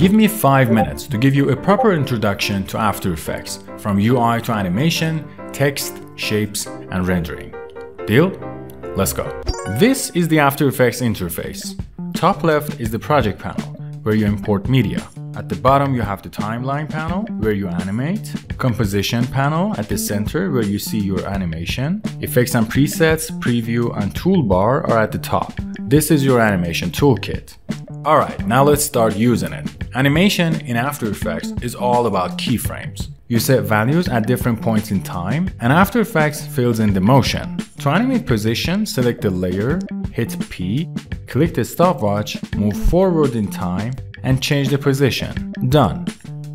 Give me 5 minutes to give you a proper introduction to After Effects, from UI to animation, text, shapes, and rendering. Deal? Let's go. This is the After Effects interface. Top left is the project panel, where you import media. At the bottom you have the timeline panel, where you animate, composition panel at the center where you see your animation, effects and presets, preview, and toolbar are at the top. This is your animation toolkit. Alright, now let's start using it. Animation in After Effects is all about keyframes. You set values at different points in time, and After Effects fills in the motion. To animate position, select the layer, hit P, click the stopwatch, move forward in time, and change the position. Done.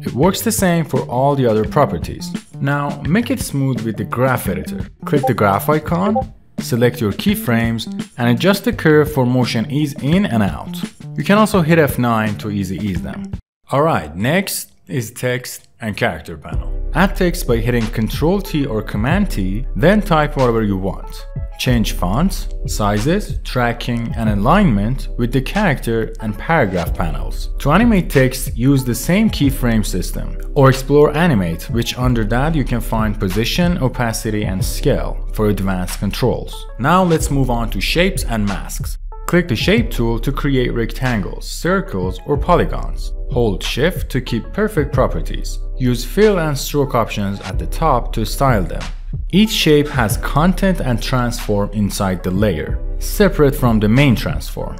It works the same for all the other properties. Now, make it smooth with the graph editor. Click the graph icon, select your keyframes, and adjust the curve for motion ease in and out. You can also hit F9 to easy ease them. Alright, next is text and character panel. Add text by hitting Ctrl T or Command T, then type whatever you want. Change fonts, sizes, tracking, and alignment with the character and paragraph panels. To animate text, use the same keyframe system, or explore Animate, which under that you can find position, opacity, and scale for advanced controls. Now let's move on to shapes and masks. Click the Shape tool to create rectangles, circles, or polygons. Hold Shift to keep perfect properties. Use Fill and Stroke options at the top to style them. Each shape has content and transform inside the layer, separate from the main transform.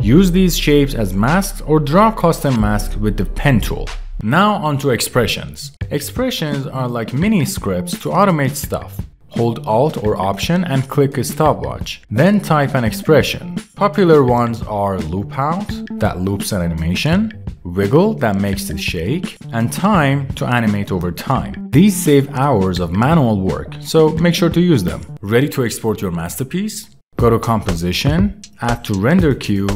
Use these shapes as masks or draw custom masks with the pen tool. Now onto expressions. Expressions are like mini scripts to automate stuff. Hold Alt or Option and click stopwatch. Then type an expression. Popular ones are loop out, that loops an animation, wiggle that makes it shake, and time to animate over time. These save hours of manual work, so make sure to use them. Ready to export your masterpiece? Go to Composition, add to Render Queue,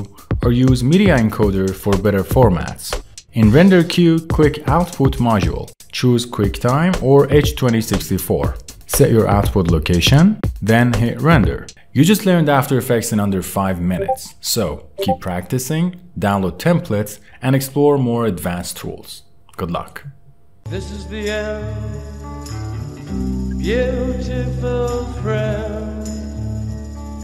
or use Media Encoder for better formats. In Render Queue, click Output Module. Choose QuickTime or H.264 set your output location, then hit render. You just learned After Effects in under 5 minutes, so keep practicing, download templates, and explore more advanced tools. Good luck. This is the end, beautiful.